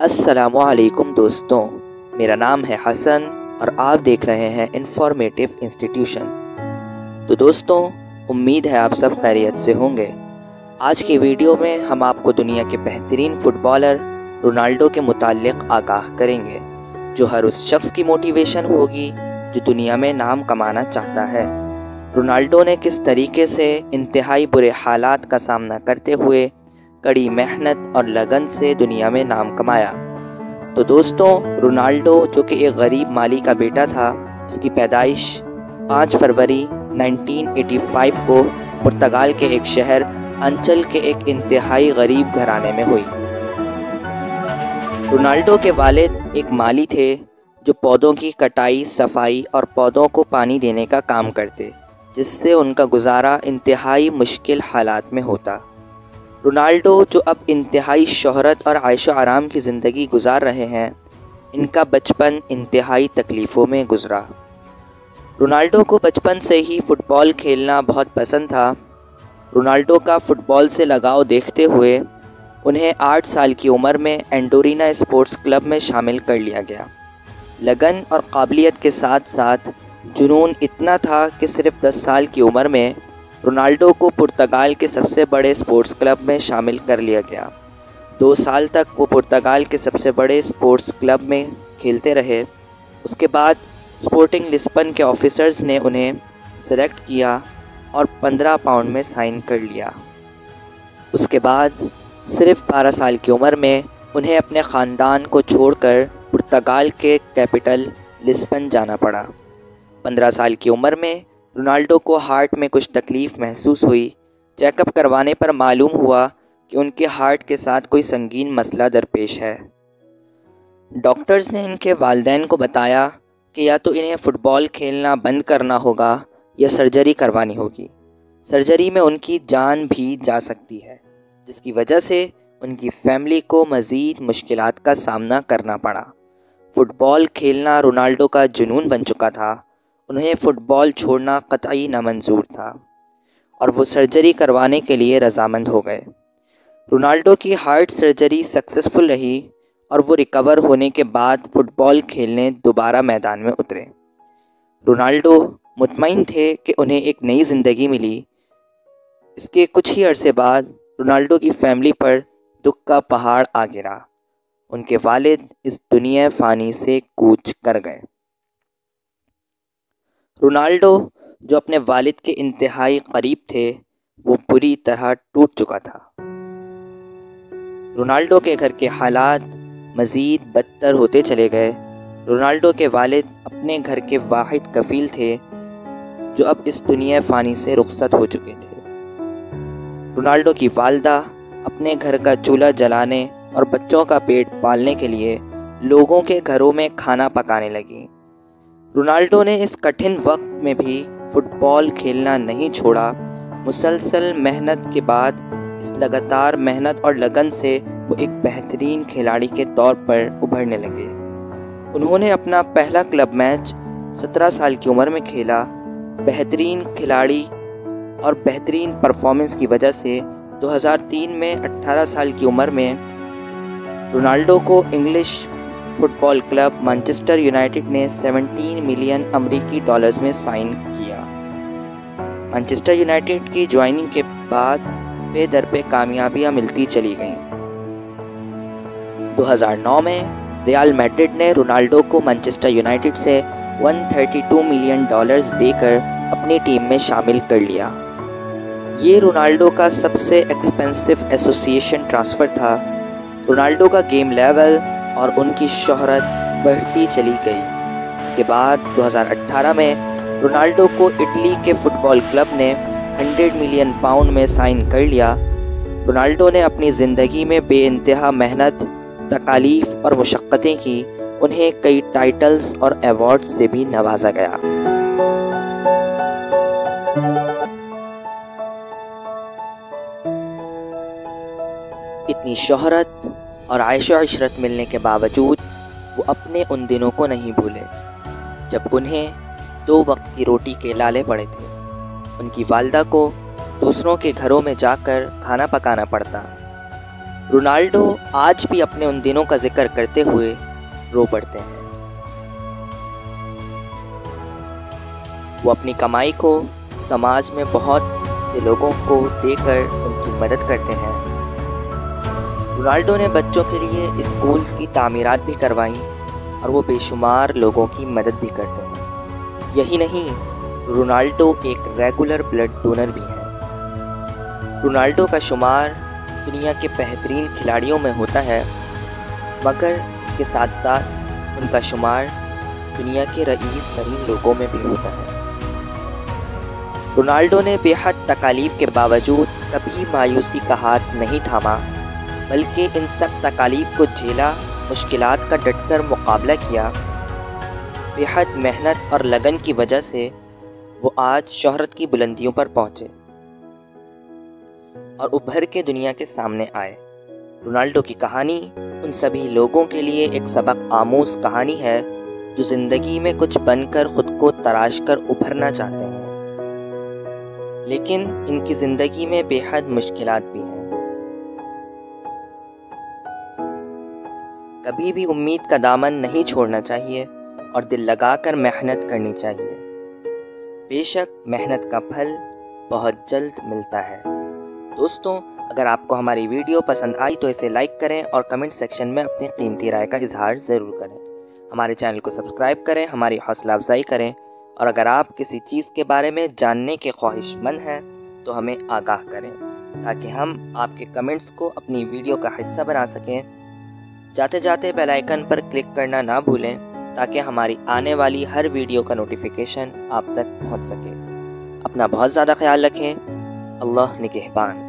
असलकुम दोस्तों। मेरा नाम है हसन और आप देख रहे हैं इंफॉर्मेटिव इंस्टीट्यूशन तो दोस्तों, उम्मीद है आप सब खैरियत से होंगे। आज की वीडियो में हम आपको दुनिया के बेहतरीन फुटबॉलर रोनाल्डो के मुतालिक आगाह करेंगे, जो हर उस शख्स की मोटिवेशन होगी, जो दुनिया में नाम कमाना चाहता है। रोनाल्डो ने किस तरीके से इंतहाई बुरे हालात का सामना करते हुए कड़ी मेहनत और लगन से दुनिया में नाम कमाया। तो दोस्तों, रोनाल्डो, जो कि एक गरीब माली का बेटा था, उसकी पैदाइश 5 फरवरी 1985 को पुर्तगाल के एक शहर अंचल के एक इंतहाई गरीब घराने में हुई। रोनाल्डो के वालिद एक माली थे, जो पौधों की कटाई, सफ़ाई और पौधों को पानी देने का काम करते, जिससे उनका गुजारा इंतहाई मुश्किल हालात में होता। रोनाल्डो जो अब इंतहाई शहरत और आयशो आराम की ज़िंदगी गुजार रहे हैं, इनका बचपन इंतहाई तकलीफ़ों में गुजरा। रोनाल्डो को बचपन से ही फ़ुटबॉल खेलना बहुत पसंद था। रोनाल्डो का फ़ुटबॉल से लगाव देखते हुए, उन्हें आठ साल की उम्र में एंडोरिना स्पोर्ट्स क्लब में शामिल कर लिया गया। लगन और काबिलियत के साथ साथ जुनून इतना था कि सिर्फ़ दस साल की उम्र में रोनाल्डो को पुर्तगाल के सबसे बड़े स्पोर्ट्स क्लब में शामिल कर लिया गया। दो साल तक वो पुर्तगाल के सबसे बड़े स्पोर्ट्स क्लब में खेलते रहे। उसके बाद स्पोर्टिंग लिस्पन के ऑफिसर्स ने उन्हें सेलेक्ट किया और 15 पाउंड में साइन कर लिया। उसके बाद सिर्फ़ 12 साल की उम्र में उन्हें अपने ख़ानदान को छोड़कर पुर्तगाल के कैपिटल लिस्पन जाना पड़ा। 15 साल की उम्र में रोनाल्डो को हार्ट में कुछ तकलीफ़ महसूस हुई। चेकअप करवाने पर मालूम हुआ कि उनके हार्ट के साथ कोई संगीन मसला दरपेश है। डॉक्टर्स ने इनके वालदेन को बताया कि या तो इन्हें फ़ुटबॉल खेलना बंद करना होगा या सर्जरी करवानी होगी। सर्जरी में उनकी जान भी जा सकती है, जिसकी वजह से उनकी फैमिली को मज़ीद मुश्किल का सामना करना पड़ा। फ़ुटबॉल खेलना रोनाल्डो का जुनून बन चुका था उन्हें फ़ुटबॉल छोड़ना कतई नामंजूर था और वो सर्जरी करवाने के लिए रजामंद हो गए। रोनाल्डो की हार्ट सर्जरी सक्सेसफुल रही और वो रिकवर होने के बाद फ़ुटबॉल खेलने दोबारा मैदान में उतरे। रोनाल्डो मुतमिन थे कि उन्हें एक नई ज़िंदगी मिली। इसके कुछ ही अरसे बाद रोनाल्डो की फैमिली पर दुख का पहाड़ आ गिरा। उनके वालिद इस दुनिया फ़ानी से कूच कर गए। रोनाल्डो, जो अपने वालिद के इंतहाई करीब थे, वो बुरी तरह टूट चुका था। रोनाल्डो के घर के हालात मज़ीद बदतर होते चले गए। रोनाल्डो के वालिद अपने घर के वाहिद कफील थे, जो अब इस दुनिया फ़ानी से रुखसत हो चुके थे। रोनाल्डो की वालदा अपने घर का चूल्हा जलाने और बच्चों का पेट पालने के लिए लोगों के घरों में खाना पकाने लगी। रोनाल्डो ने इस कठिन वक्त में भी फुटबॉल खेलना नहीं छोड़ा। मुसलसल मेहनत के बाद इस लगातार मेहनत और लगन से वो एक बेहतरीन खिलाड़ी के तौर पर उभरने लगे। उन्होंने अपना पहला क्लब मैच 17 साल की उम्र में खेला। बेहतरीन खिलाड़ी और बेहतरीन परफॉर्मेंस की वजह से 2003 में 18 साल की उम्र में रोनाल्डो को English football club Manchester United ने 17 मिलियन अमरीकी डॉलर्स में साइन किया। मैनचेस्टर यूनाइटेड की ज्वाइनिंग के बाद पे दर पे कामयाबियाँ मिलती चली गईं। 2009 में रियल मैड्रिड ने रोनाल्डो को मैनचेस्टर यूनाइटेड से 132 मिलियन डॉलर्स देकर अपनी टीम में शामिल कर लिया। ये रोनाल्डो का सबसे एक्सपेंसिव एसोसिएशन ट्रांसफ़र था। रोनाल्डो का गेम लेवल और उनकी शोहरत बढ़ती चली गई। इसके बाद 2018 में रोनाल्डो को इटली के फुटबॉल क्लब ने 100 मिलियन पाउंड में साइन कर लिया। रोनाल्डो ने अपनी ज़िंदगी में बेानतहा मेहनत, तकालीफ और मुशक्क़तें की, उन्हें कई टाइटल्स और अवार्ड से भी नवाजा गया। इतनी शोहरत और आयशा इशरत मिलने के बावजूद वो अपने उन दिनों को नहीं भूले, जब उन्हें दो वक्त की रोटी के लाले पड़े थे। उनकी वालदा को दूसरों के घरों में जाकर खाना पकाना पड़ता। रोनाल्डो आज भी अपने उन दिनों का ज़िक्र करते हुए रो पड़ते हैं। वो अपनी कमाई को समाज में बहुत से लोगों को देकर उनकी मदद करते हैं। रोनाल्डो ने बच्चों के लिए स्कूल्स की तामीरात भी करवाई और वो बेशुमार लोगों की मदद भी करते हैं। यही नहीं, रोनाल्डो एक रेगुलर ब्लड डोनर भी है। रोनाल्डो का शुमार दुनिया के बेहतरीन खिलाड़ियों में होता है, मगर इसके साथ साथ उनका शुमार दुनिया के रईस तरीन लोगों में भी होता है। रोनाल्डो ने बेहद तकालीफ के बावजूद कभी मायूसी का हाथ नहीं थामा। बल्कि इन सब तकालीफ को झेला मुश्किल का डटकर मुकाबला किया। बेहद मेहनत और लगन की वजह से वो आज शोहरत की बुलंदियों पर पहुँचे और उभर के दुनिया के सामने आए। रोनाल्डो की कहानी उन सभी लोगों के लिए एक सबक आमोज कहानी है, जो ज़िंदगी में कुछ बनकर खुद को तराश कर उभरना चाहते हैं। लेकिन इनकी ज़िंदगी में बेहद मुश्किलात भी हैं। कभी भी उम्मीद का दामन नहीं छोड़ना चाहिए और दिल लगाकर मेहनत करनी चाहिए। बेशक मेहनत का फल बहुत जल्द मिलता है। दोस्तों, अगर आपको हमारी वीडियो पसंद आई तो इसे लाइक करें और कमेंट सेक्शन में अपनी कीमती राय का इजहार ज़रूर करें। हमारे चैनल को सब्सक्राइब करें, हमारी हौसला अफजाई करें और अगर आप किसी चीज़ के बारे में जानने के ख्वाहिशमंद हैं तो हमें आगाह करें ताकि हम आपके कमेंट्स को अपनी वीडियो का हिस्सा बना सकें जाते जाते बेल आइकन पर क्लिक करना ना भूलें, ताकि हमारी आने वाली हर वीडियो का नोटिफिकेशन आप तक पहुँच सके। अपना बहुत ज़्यादा ख्याल रखें। अल्लाह निगहबान